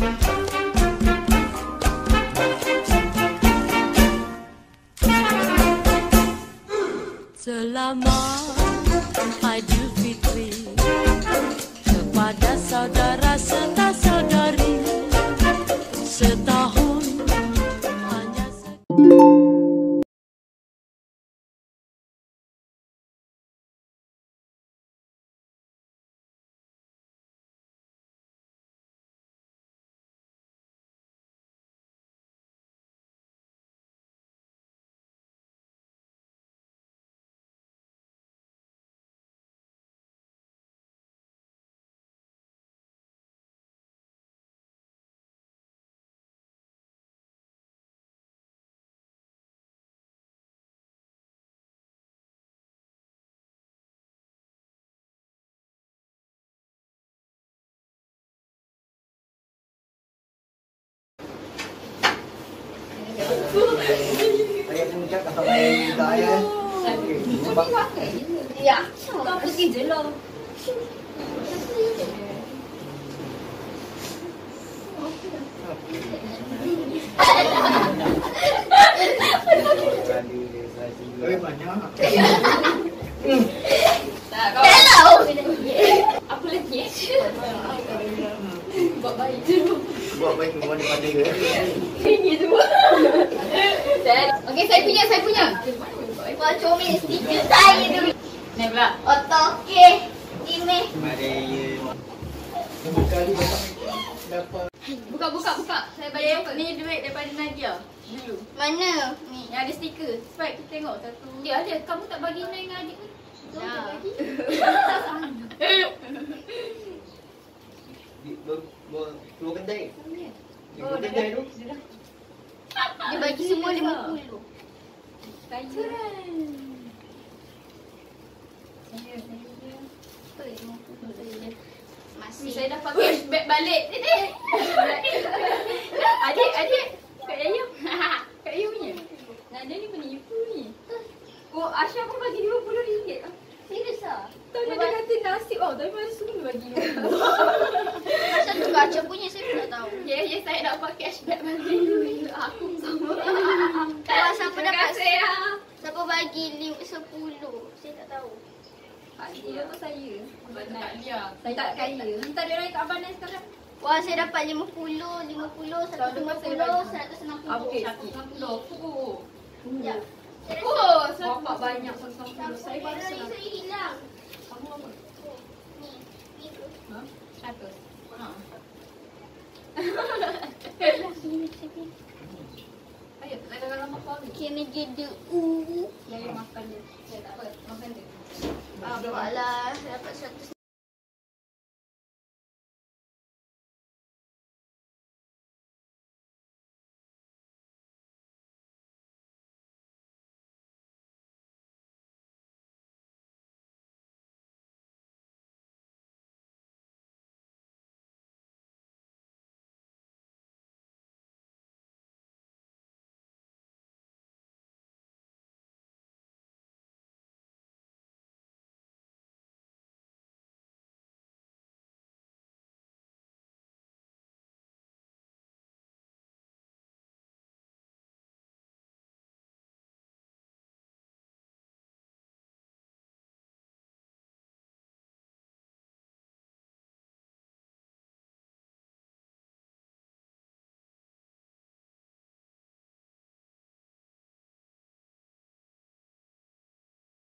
Selamat hidup fitri kepada saudara Saya pun cakap tak payah minta ya. Sebab Ya, kau pergi je lah. Lebih banyak. Hello. Apa lagi? Buat baik dulu. Ke ke. Ini tu. Okey, saya punya, saya punya. Kau comel stiker saya dulu. Ni pula. Otoke. Ini. Mari. Buka ni dapat. Buka, buka, buka. Saya bayar untuk ni duit daripada Nadia. Dulu. Mana? Ni. Yang ada stiker. Sebab kita tengok satu. Dia ada. Kamu tak bagi Nai dengan adik pun? Kau tak bagi. Dia bagi semua 50. Saya. Keren. Saya, saya. Apa yang 50? Masih. Saya dapat cashback balik. Adik. adik, adik. Kak Yaya. Kak Yaya punya. Nadia ni penipu ni. Oh, Asha pun bagi RM50. Serius ah? Tahu dia kata nasib oh, tapi mana semua bagi RM50. Kaca punya saya pun tak tahu. Ya, ya saya dapat cashback balik. Aku sama. Kalau siapa dapat kasih ya. Siapa bagi lim 10? Saya tak tahu. Pak dia tu saya. Benar dia. Saya tak kaya. Minta dia naik kat Abang sekarang. Wah, saya dapat 50, 50, 150, Tahun depan saya bagi. 160. Okey, 160. Oh. Ya. Oh, bapak banyak 160. Saya baru Saya senang. saya hilang. Kamu apa? Ni. Ni. Ha? 100. Ha. Kena gede. Uh. Saya makan dia. Saya tak apa, makan dia. Ah, lah. Dapat 100